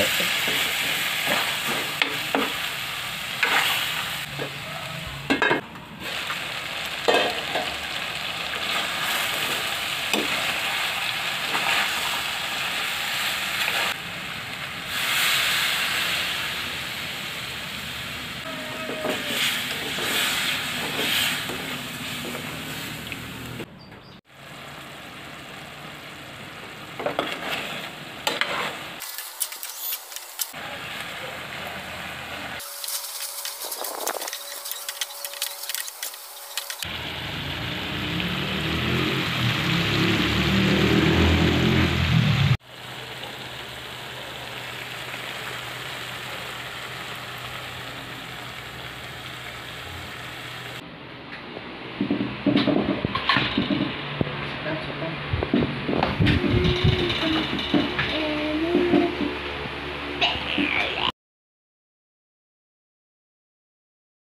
Okay. something.